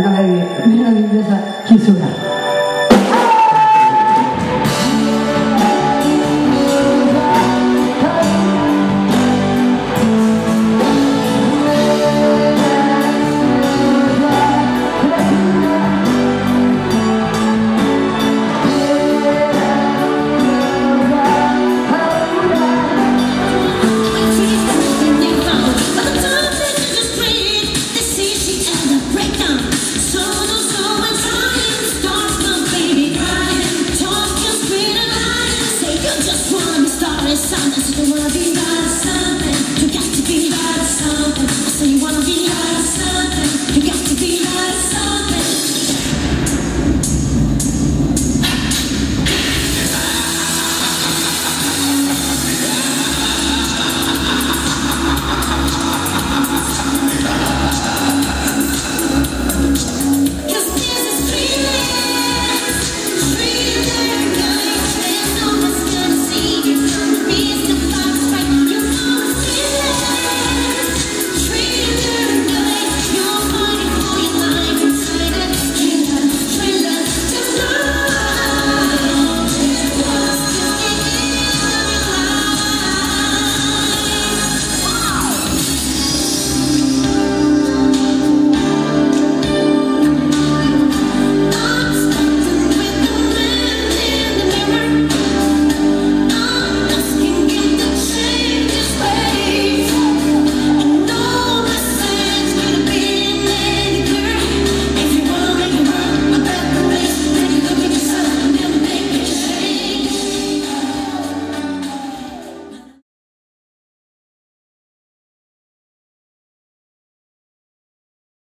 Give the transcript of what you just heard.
越来越越来越有啥技术了。tu vida